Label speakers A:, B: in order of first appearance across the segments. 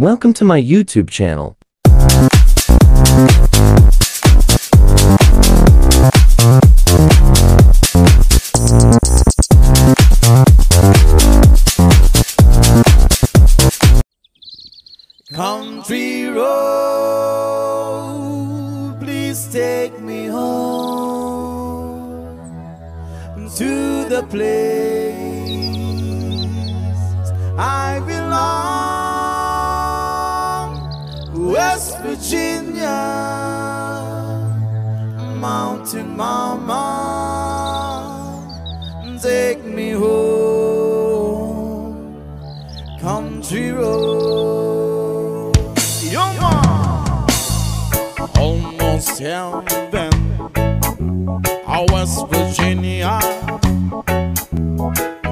A: Welcome to my YouTube channel.
B: Country road, please take me home to the place I belong, Virginia, Mountain Mama, take me home, country road. Young man, almost heaven, our West Virginia.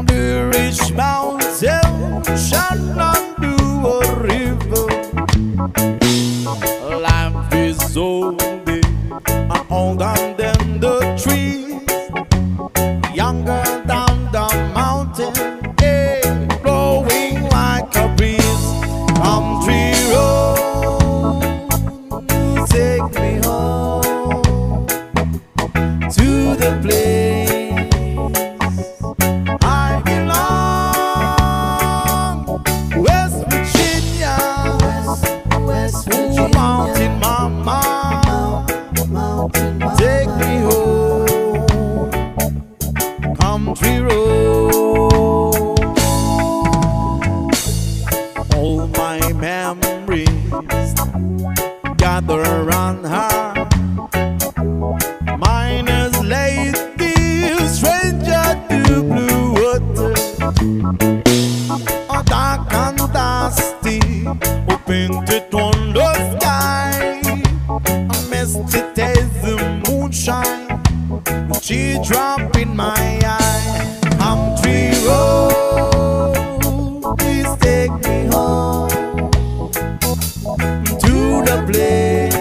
B: The rich mountain shall Taste of moonshine, she drop in my eye. Country road, please take me home to the place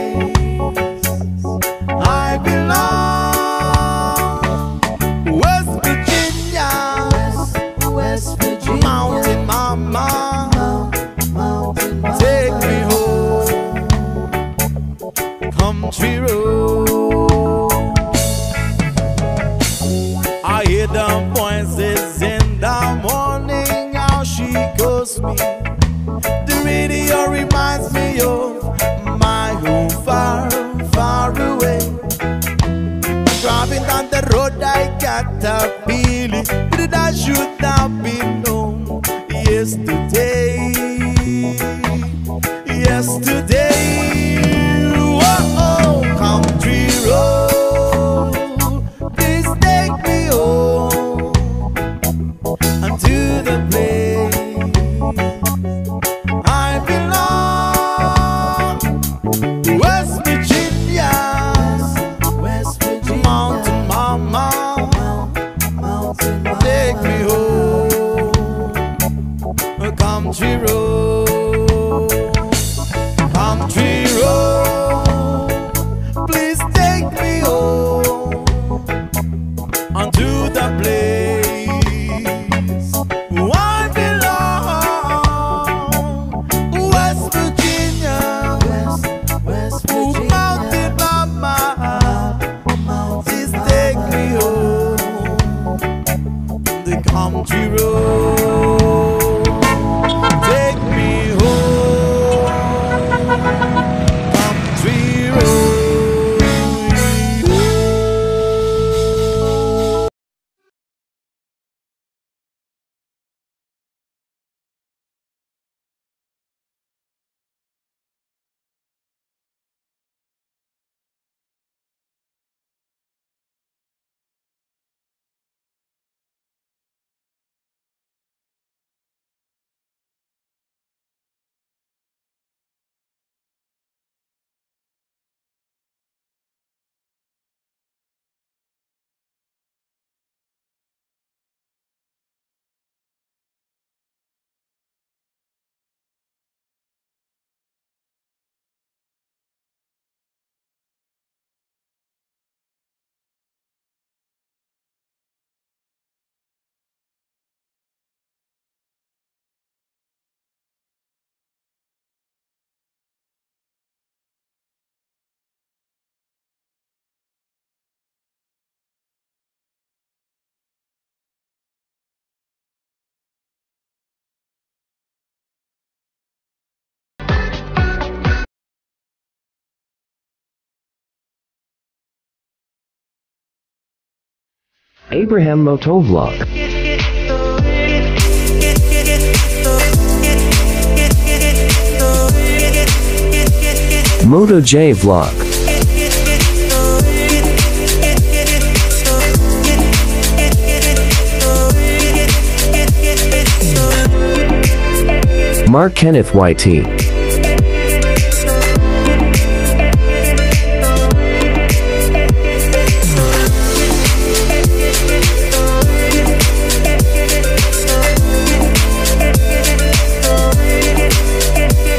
B: I belong. West Virginia, West, Virginia, the voices in the morning, how she calls me. The radio reminds me of my home far, far away. Driving down the road, I got a feeling that I should have been home yesterday. Yesterday, country road.
A: Abraham Motovlog. Moto J Vlog. Mark Kenneth YT.